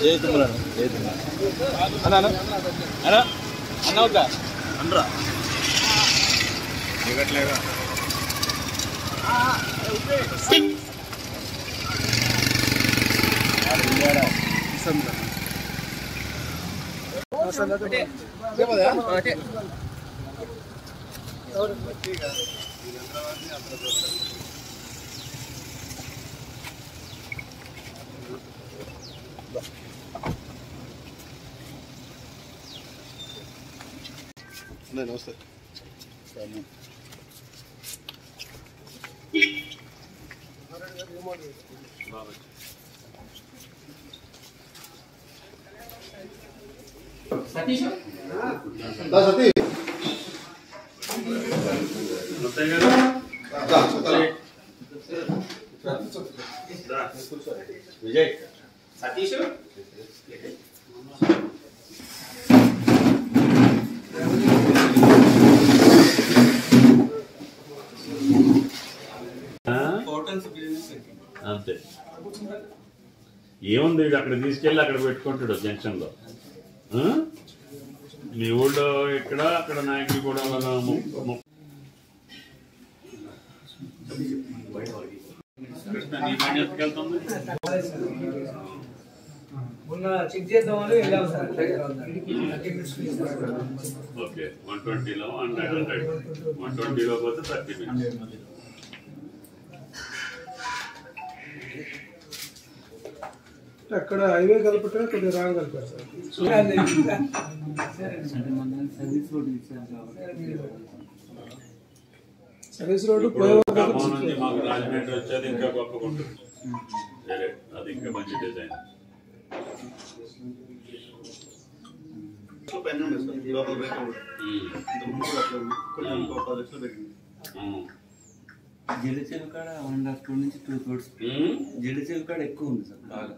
జయతుమ్మలను జయతుమ్మ అన్న అన్న. అన్న అన్న. వద్దా అనరా नहीं नमस्ते सतीश? हाँ, सतीश। विजय। सतीश? ఏముంది వీడు అక్కడ తీసుకెళ్ళి అక్కడ పెట్టుకుంటాడు జంక్షన్లో ఆ? మీ ఊళ్ళో ఇక్కడ అక్కడ నాయకులు కూడా మన ము- ము- కృష్ణ నీ బండి ఎత్తుకెళ్తుంది మొన్న చెక్ చేద్దామని వెళ్ళాం సార్. ఓకే వన్ ట్వంటీలో హండ్రెడ్ హండ్రెడ్. వన్ ట్వంటీలో పోతే థర్టీ మినిట్స్. అక్కడ హైవే కలపటమే కొద్దిగా రాంగ్ కలిపారు సార్. సర్వీస్ రోడ్డు రాజమండ్రి వచ్చేది ఇంకా గొప్పగా ఉంటుంది అది ఇంకా మంచి డిజైన్. లోపల. కొంచెం ఇంకో పది లక్షలు పెట్టింది. జడిచెలు కాడ వన్ అండ్ హాఫ్ టూ నుంచి టూ క్రోడ్స్ జడిచెలు కాడ ఎక్కువ ఉంది సార్ బాగా.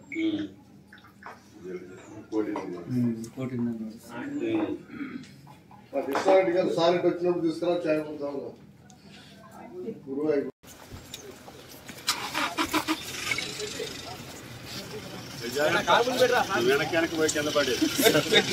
కోటిన్నర కృష్ణారెడ్డి గారు సారెడ్డి వచ్చినప్పుడు తీసుకురా చాయ్ పోతాం గురువు అయిపో వెనక్కి వెనక్కి పోయి కింద పడేది